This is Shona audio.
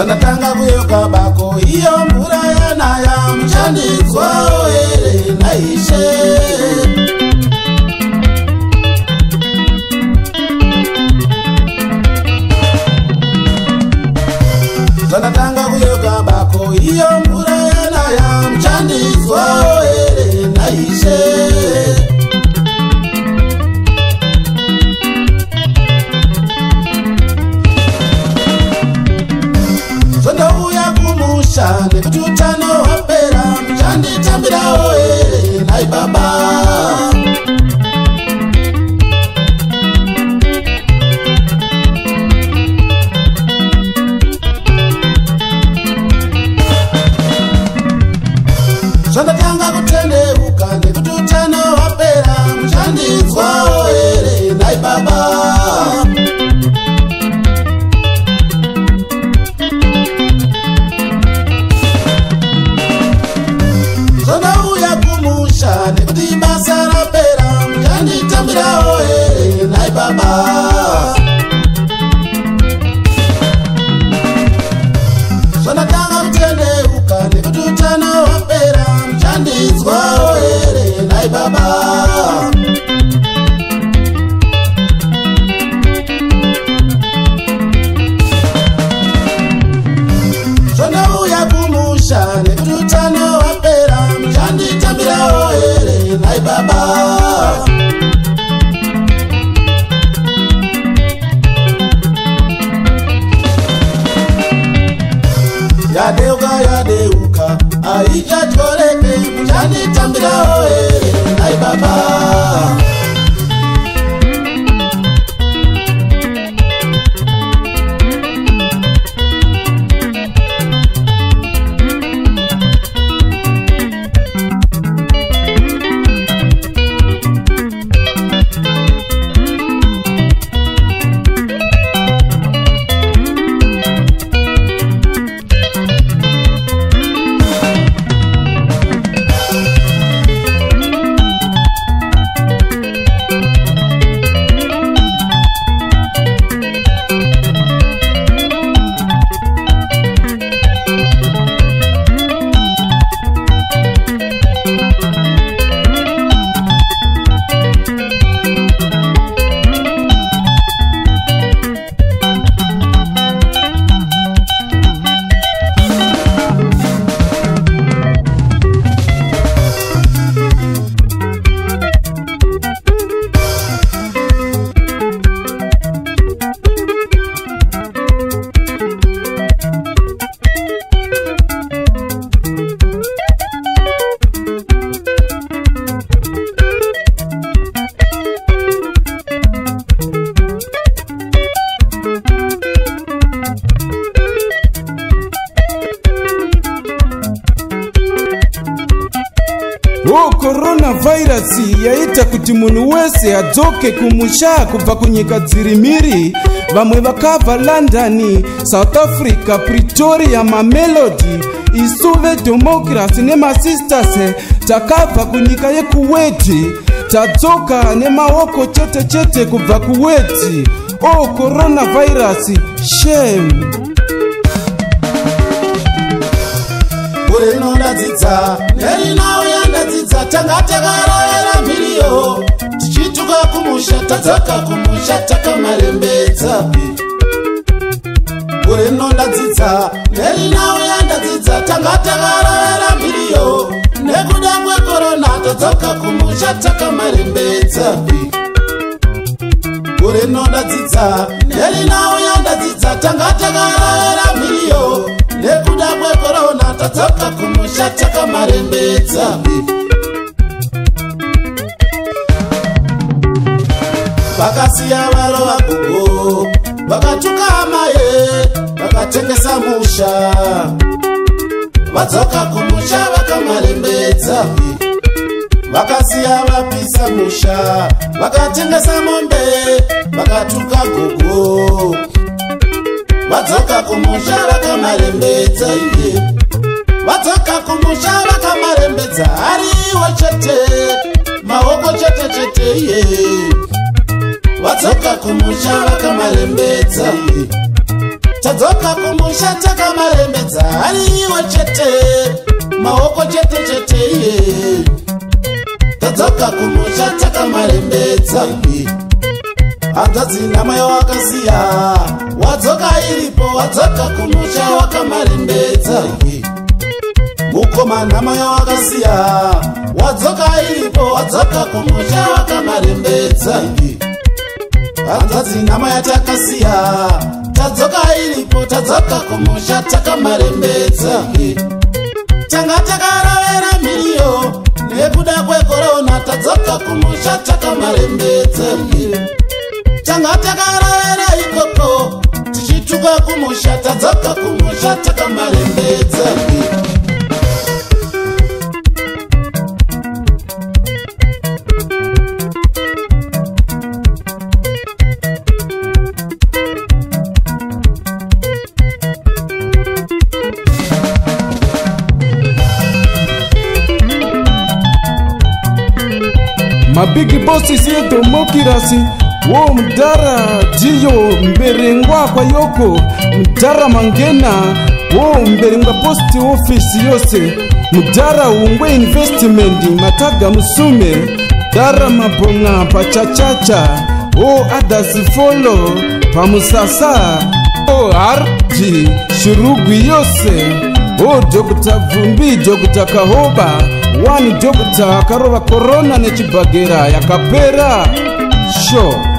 zanatanga kuyoka bako iyo mvura yanaya mchanizwa oere naishe kuita nekuti utano hwapera muchanditambirawo nai baba zvandatanga kutendeuka nekuti utano hwapera muchandinzwawo here nai baba baba. vhairasi yaita kuti munhu wese adzoke kumusha kubva kunyika dziri mhiri vamwe vakabva londoni south africa pretoria mamelodi isu vedhemokirasi nemasisters takabva kunyika yekuwedhi tadzoka nemaoko chete chete kubva kuwedhi o oh, coronavhairasi shame rinondadzidza nerinauya ndadzidza tanga takarayira mhiriyo tichituka kumusha tadzoka kumusha takamarembedza urinondadzidza nerinauya ndadzidza tanga takarayira mhiriyo nekuda kwekorona tadzoka kumusha takamarembedza urinondadzidza nerinauya ndadzidza tanga takarayira mhiriyo nekuda kwe tatsvaka kumusha takamarembedza vakasiya varova gogo vakatuka amaye vakatengesa musha vadzoka kumusha vakamarembedza vakasiya vapisa musha vakatengesa mombe vakatuka gogo vadzoka kumusha vakamarembedza iye yeah vadzoka kumusha vakamarembedza hariwa chete maoko chete chete ye vadzoka kumusha vakamarembedza tadzoka kumusha takamarembedza hariwa chete maoko chete chete ye tadzoka kumusha takamarembedza hanzvadzi namayo wakasiya wadzoka iripo wadzoka kumusha wakamarembedza yeah mukomana mai wakasiya wadzoka iripo wadzoka kumusha wakamarembedza ingi hanzvadzi namai atakasiya tadzoka iripo tadzoka kumusha takamarembedza ingi tanga takarovera miriyo nekuda kwekorona tadzoka kumusha takamarembedza ingi tanga takarovera ikoko tichituka kumusha tadzoka kumusha takamarembedza ingi mabigi bosis yedhemokirasi wo mudhara dhiyo mberengwa kwayoko mudhara mangena wo mberengwa post office yose mudhara hungwe investimendi mataga musume dhara mabhona pachachacha wo adas folo pamusasa o hardi shirugwi yose o dokita vhumbi dokita kahoba 1 dokita akarova korona nechibhagera yakapera sho sure.